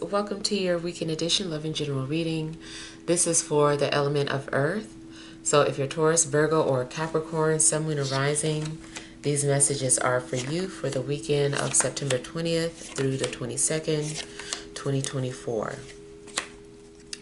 Welcome to your weekend edition Love and General reading. This is for the element of Earth. So if you're Taurus, Virgo, or Capricorn, Sun, Moon, or Rising, these messages are for you for the weekend of September 20th through the 22nd, 2024.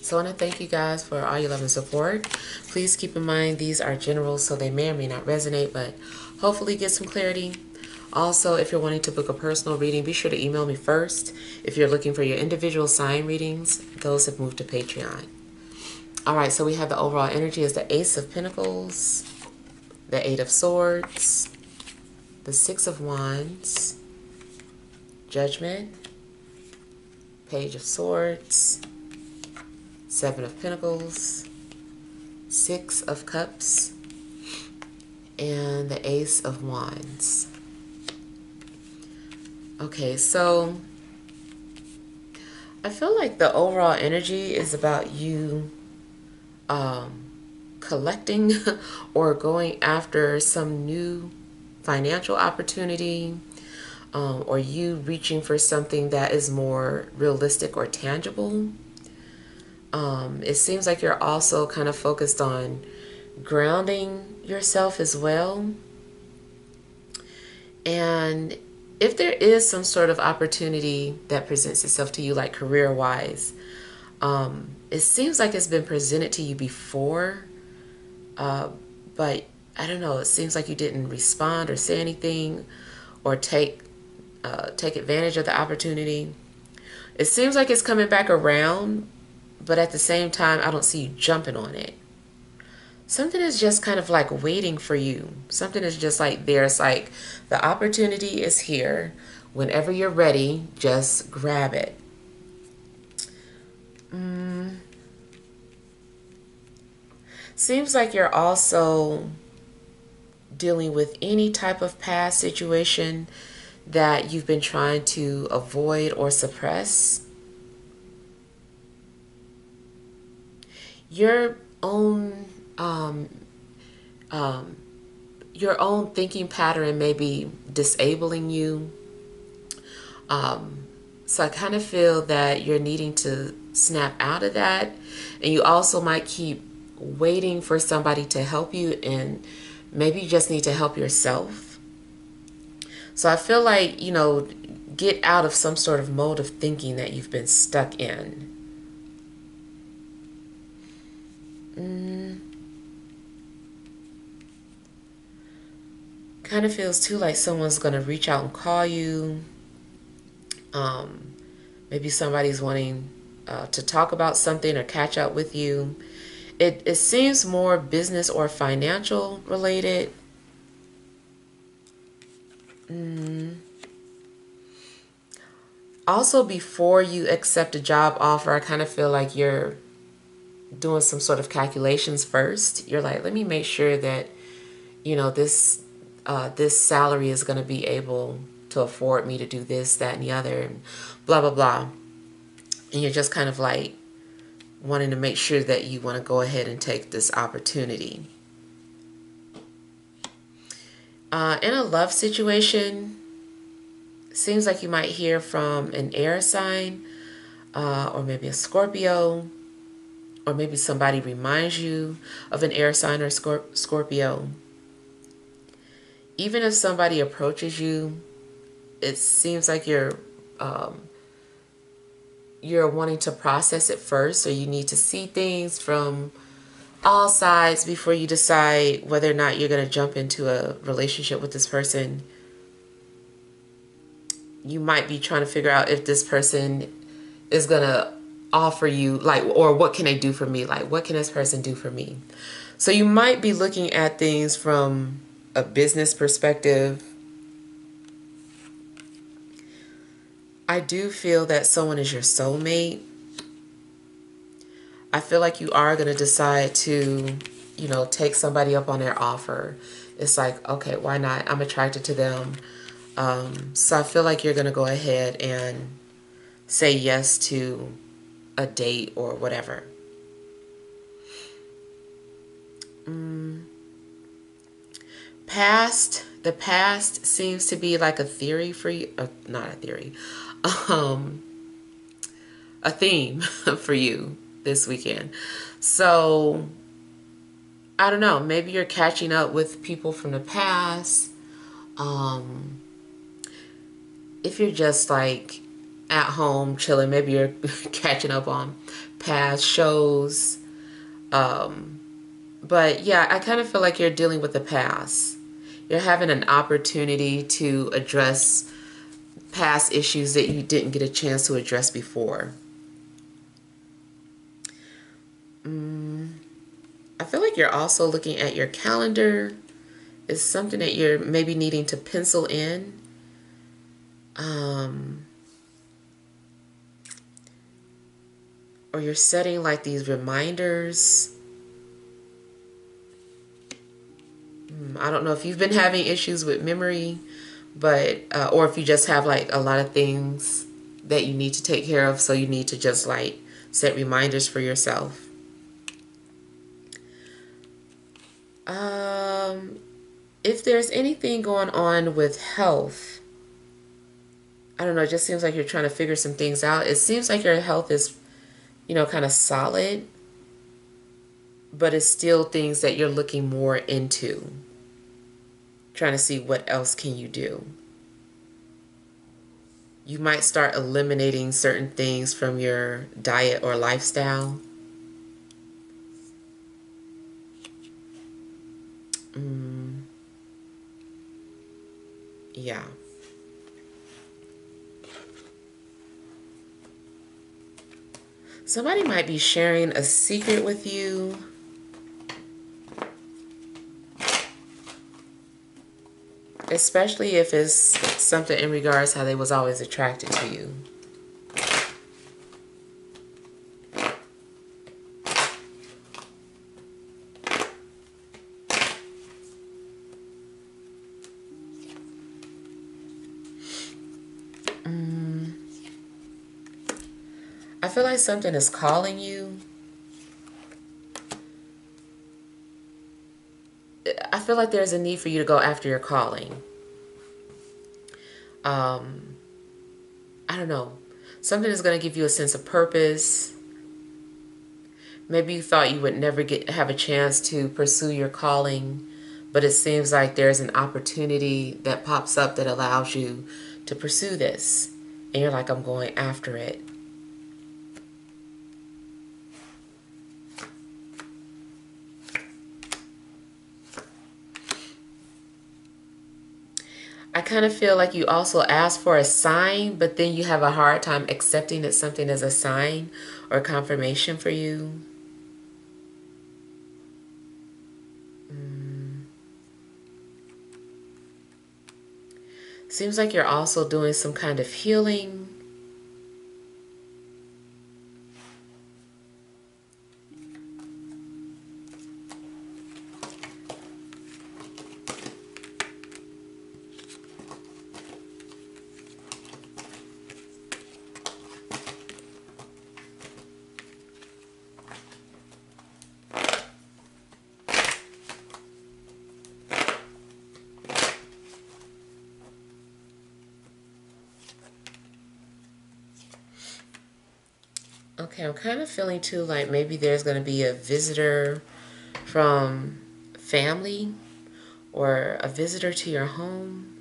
So I want to thank you guys for all your love and support. Please keep in mind these are general, so they may or may not resonate, but hopefully get some clarity. Also, if you're wanting to book a personal reading, be sure to email me first. If you're looking for your individual sign readings, those have moved to Patreon. All right, so we have the overall energy is the Ace of Pentacles, the Eight of Swords, the Six of Wands, Judgment, Page of Swords, Seven of Pentacles, Six of Cups, and the Ace of Wands. Okay, so I feel like the overall energy is about you um, collecting or going after some new financial opportunity um, or you reaching for something that is more realistic or tangible. Um, it seems like you're also kind of focused on grounding yourself as well. And if there is some sort of opportunity that presents itself to you, like career wise, um, it seems like it's been presented to you before, uh, but I don't know. It seems like you didn't respond or say anything, or take uh, take advantage of the opportunity. It seems like it's coming back around, but at the same time, I don't see you jumping on it something is just kind of like waiting for you. Something is just like there. It's like the opportunity is here. Whenever you're ready, just grab it. Mm. Seems like you're also dealing with any type of past situation that you've been trying to avoid or suppress. Your own um, um, your own thinking pattern may be disabling you. Um, so I kind of feel that you're needing to snap out of that. And you also might keep waiting for somebody to help you, and maybe you just need to help yourself. So I feel like, you know, get out of some sort of mode of thinking that you've been stuck in. Mm. Kind of feels too like someone's going to reach out and call you. Um, maybe somebody's wanting uh, to talk about something or catch up with you. It, it seems more business or financial related. Mm. Also, before you accept a job offer, I kind of feel like you're doing some sort of calculations first. You're like, let me make sure that, you know, this uh, this salary is going to be able to afford me to do this, that, and the other, and blah, blah, blah. And you're just kind of like wanting to make sure that you want to go ahead and take this opportunity. Uh, in a love situation, seems like you might hear from an air sign uh, or maybe a Scorpio or maybe somebody reminds you of an air sign or Scorp Scorpio even if somebody approaches you, it seems like you're um, you're wanting to process it first, so you need to see things from all sides before you decide whether or not you're going to jump into a relationship with this person. You might be trying to figure out if this person is going to offer you like or what can they do for me? Like what can this person do for me? So you might be looking at things from a business perspective, I do feel that someone is your soulmate. I feel like you are going to decide to, you know, take somebody up on their offer. It's like, okay, why not? I'm attracted to them. Um, so I feel like you're going to go ahead and say yes to a date or whatever. Mm past the past seems to be like a theory for you uh, not a theory um a theme for you this weekend. So I don't know, maybe you're catching up with people from the past. Um, if you're just like at home chilling, maybe you're catching up on past shows. Um, but yeah, I kind of feel like you're dealing with the past. You're having an opportunity to address past issues that you didn't get a chance to address before. Mm, I feel like you're also looking at your calendar. It's something that you're maybe needing to pencil in. Um, or you're setting like these reminders. Hmm, I don't know if you've been having issues with memory, but uh, or if you just have like a lot of things that you need to take care of, so you need to just like set reminders for yourself. Um, if there's anything going on with health, I don't know, it just seems like you're trying to figure some things out. It seems like your health is, you know, kind of solid, but it's still things that you're looking more into. Trying to see what else can you do. You might start eliminating certain things from your diet or lifestyle Mm. Yeah. Somebody might be sharing a secret with you. Especially if it's something in regards how they was always attracted to you. Mm. I feel like something is calling you. I feel like there's a need for you to go after your calling. Um, I don't know. Something is going to give you a sense of purpose. Maybe you thought you would never get have a chance to pursue your calling, but it seems like there's an opportunity that pops up that allows you to pursue this. And you're like, I'm going after it. Kind of feel like you also ask for a sign, but then you have a hard time accepting that something is a sign or confirmation for you. Mm. Seems like you're also doing some kind of healing. Okay, I'm kind of feeling too like maybe there's going to be a visitor from family or a visitor to your home.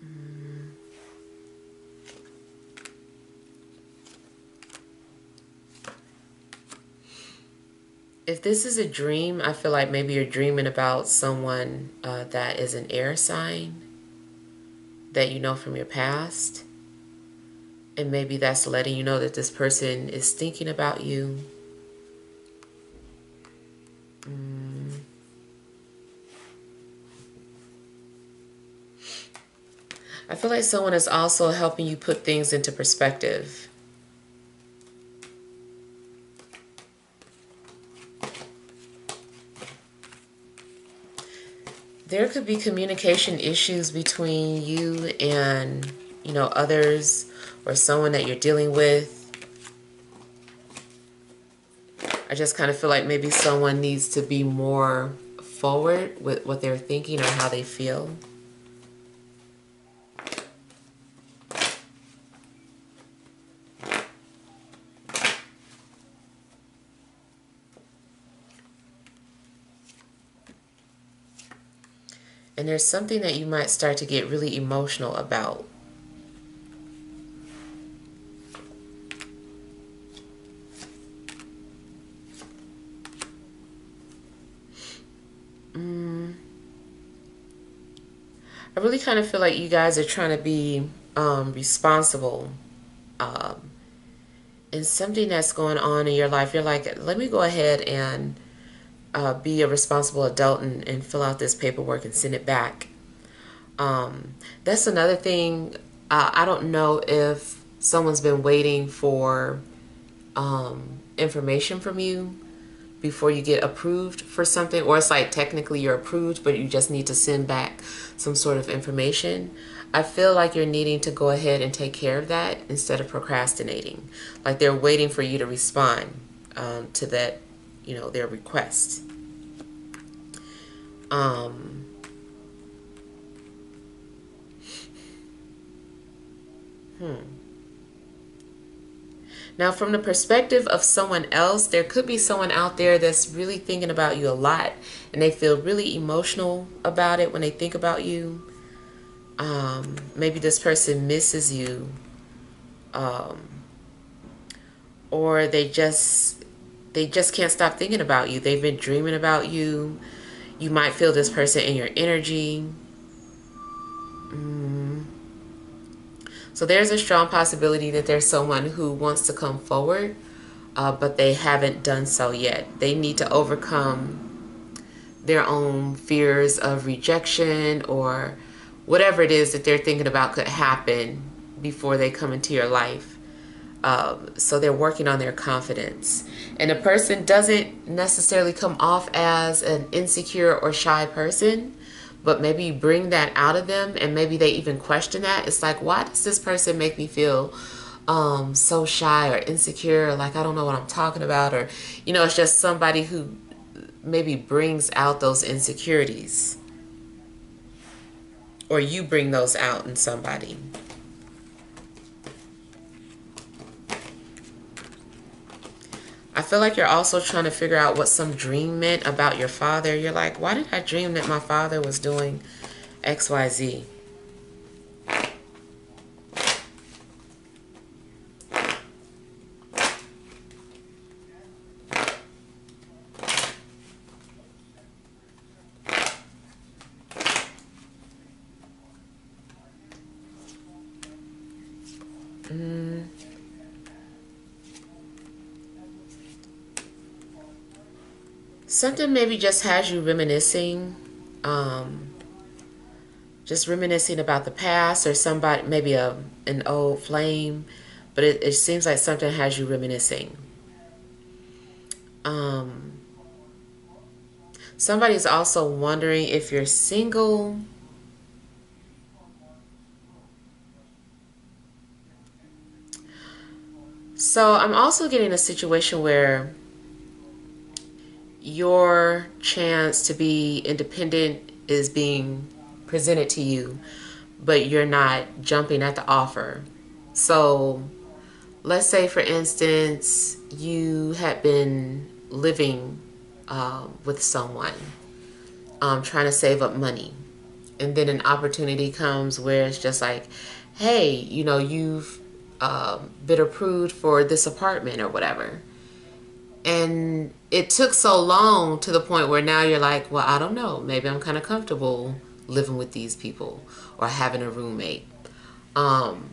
Mm. If this is a dream, I feel like maybe you're dreaming about someone uh, that is an air sign that you know from your past and maybe that's letting you know that this person is thinking about you. Mm. I feel like someone is also helping you put things into perspective. There could be communication issues between you and, you know, others or someone that you're dealing with. I just kind of feel like maybe someone needs to be more forward with what they're thinking or how they feel. And there's something that you might start to get really emotional about. Really kind of feel like you guys are trying to be um, responsible um, in something that's going on in your life. You're like, let me go ahead and uh, be a responsible adult and, and, fill out this paperwork and send it back. Um, that's another thing. Uh, I don't know if someone's been waiting for um, information from you before you get approved for something, or it's like technically you're approved, but you just need to send back some sort of information. I feel like you're needing to go ahead and take care of that instead of procrastinating. Like they're waiting for you to respond um, to that, you know, their request. Um, hmm. Now, from the perspective of someone else, there could be someone out there that's really thinking about you a lot and they feel really emotional about it when they think about you. Um, maybe this person misses you. Um, or they just they just can't stop thinking about you. They've been dreaming about you. You might feel this person in your energy. Mm. So there's a strong possibility that there's someone who wants to come forward, uh, but they haven't done so yet. They need to overcome their own fears of rejection or whatever it is that they're thinking about could happen before they come into your life. Um, so they're working on their confidence. And a person doesn't necessarily come off as an insecure or shy person, but maybe you bring that out of them and maybe they even question that. It's like, why does this person make me feel um, so shy or insecure? Or like, I don't know what I'm talking about. Or, you know, it's just somebody who maybe brings out those insecurities. Or you bring those out in somebody. I feel like you're also trying to figure out what some dream meant about your father. You're like, why did I dream that my father was doing XYZ? Something maybe just has you reminiscing um, just reminiscing about the past or somebody maybe a an old flame but it, it seems like something has you reminiscing. Um, somebody's also wondering if you're single. So I'm also getting a situation where your chance to be independent is being presented to you, but you're not jumping at the offer. So, let's say, for instance, you had been living uh, with someone, um, trying to save up money, and then an opportunity comes where it's just like, hey, you know, you've uh, been approved for this apartment or whatever and it took so long to the point where now you're like, well, I don't know. Maybe I'm kind of comfortable living with these people or having a roommate. Um,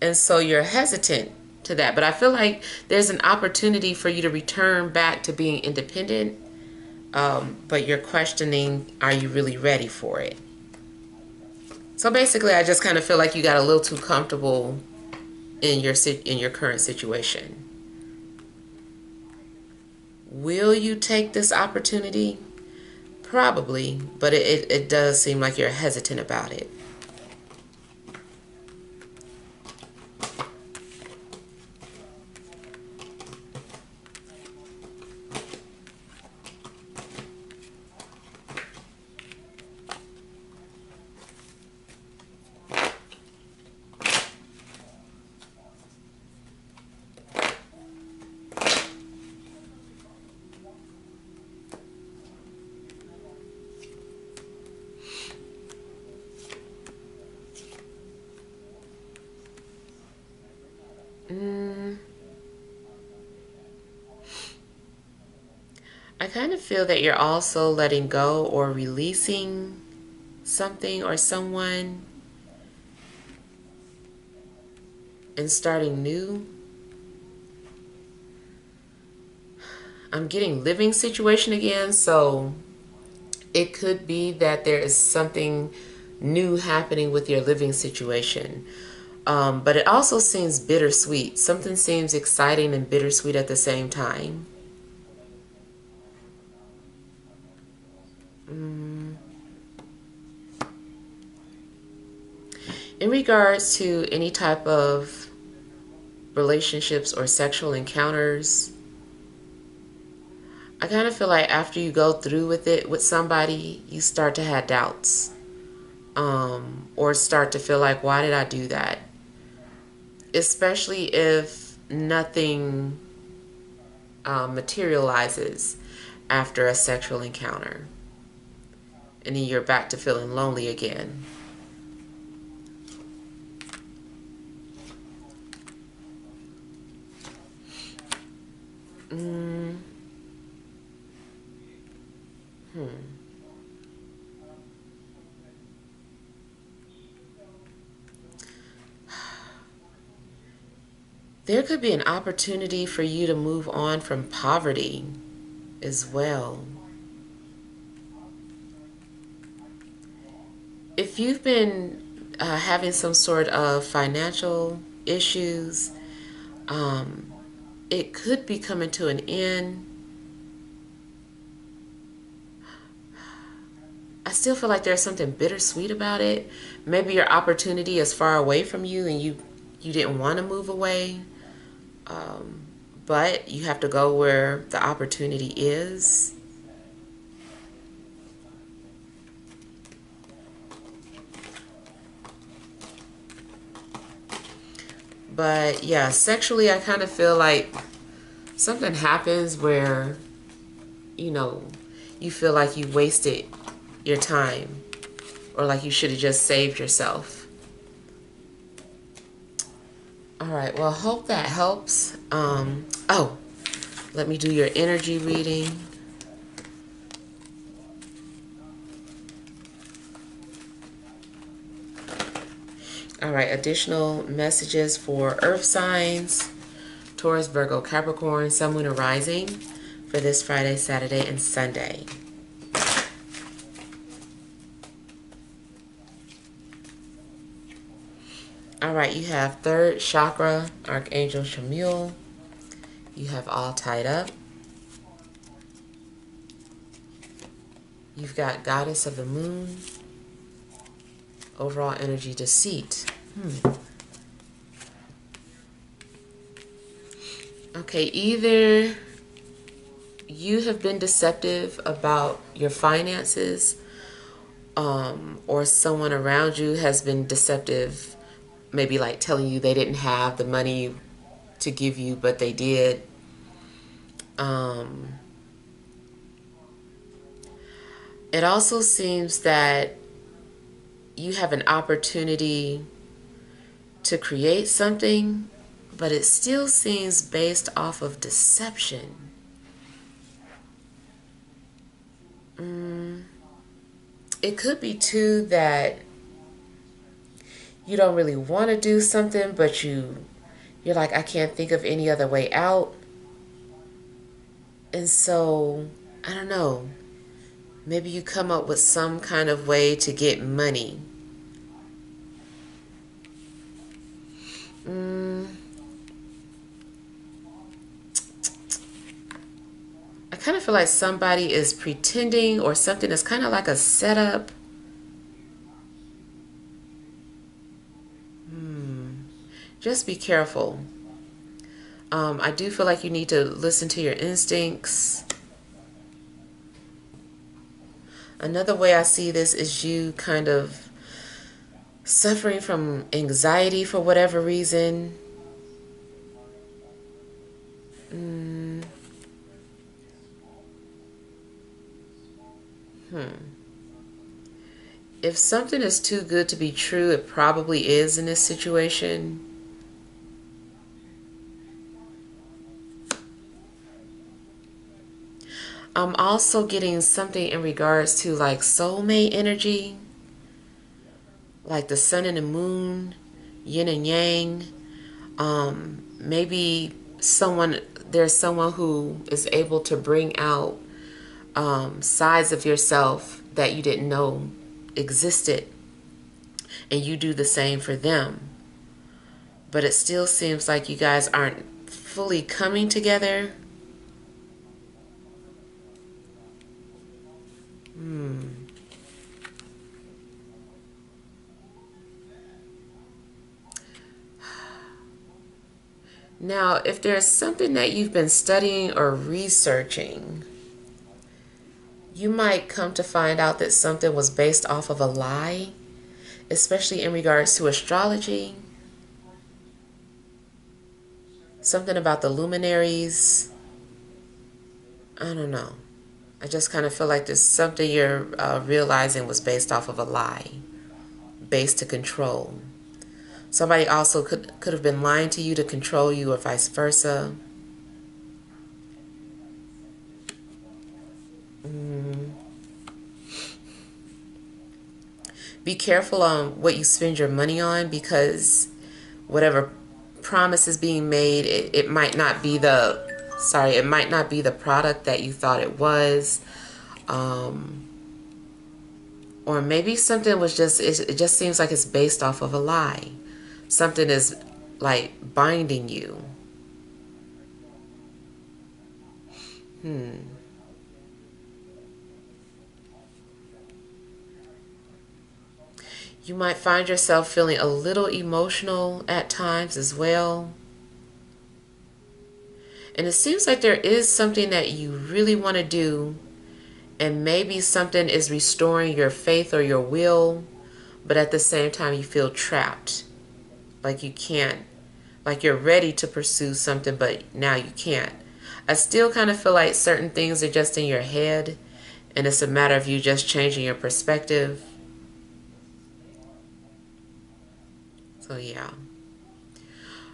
and so you're hesitant to that. But I feel like there's an opportunity for you to return back to being independent. Um, but you're questioning, are you really ready for it? So basically, I just kind of feel like you got a little too comfortable in your in your current situation. Will you take this opportunity? Probably, but it, it, does seem like you're hesitant about it. I kind of feel that you're also letting go or releasing something or someone and starting new. I'm getting living situation again, so it could be that there is something new happening with your living situation. Um, but it also seems bittersweet. Something seems exciting and bittersweet at the same time. In regards to any type of relationships or sexual encounters, I kind of feel like after you go through with it with somebody, you start to have doubts. Um, or start to feel like, why did I do that? especially if nothing um, materializes after a sexual encounter. And then you're back to feeling lonely again. Mm. Hmm. there could be an opportunity for you to move on from poverty as well. If you've been uh, having some sort of financial issues, um, it could be coming to an end. I still feel like there's something bittersweet about it. Maybe your opportunity is far away from you and you you didn't want to move away. Um, but you have to go where the opportunity is. But yeah, sexually, I kind of feel like something happens where, you know, you feel like you wasted your time or like you should have just saved yourself. All right, well, hope that helps. Um, oh, let me do your energy reading. All right, additional messages for earth signs, Taurus, Virgo, Capricorn, Sun, Moon, and Rising for this Friday, Saturday, and Sunday. All right, you have third chakra, Archangel Chamuel. You have all tied up. You've got Goddess of the Moon. Overall energy deceit. Hmm. Okay, either you have been deceptive about your finances um, or someone around you has been deceptive maybe like telling you they didn't have the money to give you, but they did. Um, it also seems that you have an opportunity to create something, but it still seems based off of deception. Mm, it could be too that you don't really want to do something, but you you're like, I can't think of any other way out. And so, I don't know. Maybe you come up with some kind of way to get money. Mm. I kind of feel like somebody is pretending or something is kind of like a setup just be careful. Um, I do feel like you need to listen to your instincts. Another way I see this is you kind of suffering from anxiety for whatever reason. Mm. Hmm. If something is too good to be true, it probably is in this situation. I'm also getting something in regards to like soulmate energy, like the sun and the moon, yin and yang. Um, maybe someone there's someone who is able to bring out um, sides of yourself that you didn't know existed, and you do the same for them. But it still seems like you guys aren't fully coming together Hmm. Now, if there's something that you've been studying or researching, you might come to find out that something was based off of a lie, especially in regards to astrology. Something about the luminaries. I don't know. I just kind of feel like there's something you're uh, realizing was based off of a lie, based to control. Somebody also could could have been lying to you to control you, or vice versa. Mm. Be careful on what you spend your money on because whatever promise is being made, it, it might not be the sorry, it might not be the product that you thought it was. Um, or maybe something was just, it, it just seems like it's based off of a lie. Something is like binding you. Hmm. You might find yourself feeling a little emotional at times as well. And it seems like there is something that you really want to do, and maybe something is restoring your faith or your will, but at the same time, you feel trapped. Like you can't, like you're ready to pursue something, but now you can't. I still kind of feel like certain things are just in your head, and it's a matter of you just changing your perspective. So, yeah.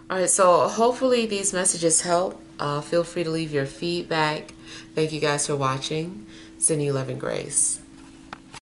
All right, so hopefully these messages help. Uh, feel free to leave your feedback. Thank you guys for watching. Sending you love and grace.